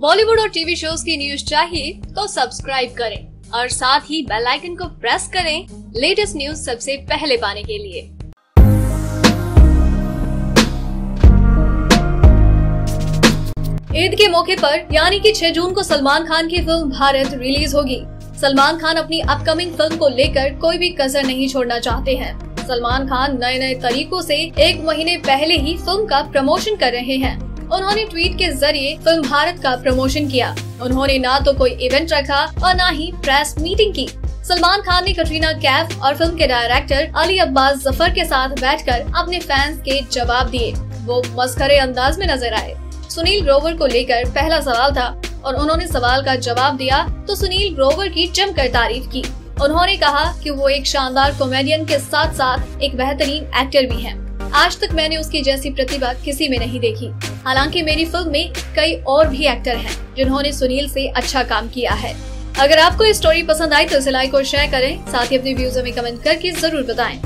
बॉलीवुड और TV shows की news चाहिए तो सब्सक्राइब करें और साथ ही बेल आइकन को प्रेस करें लेटेस्ट न्यूज़ सबसे पहले पाने के लिए। ईद के मौके पर, यानी कि 6 जून को सलमान खान की फ़िल्म भारत रिलीज़ होगी। सलमान खान अपनी अपकमिंग फ़िल्म को लेकर कोई भी कसर नहीं छोड़ना चाहते हैं। सलमान खान नए नए तरीकों से एक महीने पहले ही फ़िल्म का प्रमोशन कर रहे हैं। उन्होंने ट्वीट के ज़रिए फ़िल्म भारत का प्रमोशन किया। उन्होंने न तो कोई इवेंट रखा और न ही प्रेस मीटिंग की। सलमान खान ने कटरीना कैफ और फ़िल्म के डायरेक्टर अली अब्बास ज़फ़र के साथ बैठकर अपने फैंस के जवाब दिए। वो मस्करे अंदाज में नज़र आए। सुनील ग्रोवर को लेकर पहला सवाल था और उन्होंने सवाल का जवाब दिया तो सुनील ग्रोवर की जमकर तारीफ़ की। उन्होंने कहा कि वो एक शानदार कॉमेडियन के साथ साथ एक बेहतरीन एक्टर भी हैं। आज तक मैंने उसकी जैसी प्रतिभा किसी में नहीं देखी। हालाँकि मेरी फ़िल्म में कई और भी एक्टर हैं, जिन्होंने सुनील से अच्छा काम किया है। अगर आपको ये स्टोरी पसंद आई तो इसे लाइक और शेयर करें, साथ ही अपने व्यूज़ हमें कमेंट करके ज़रूर बताएँ।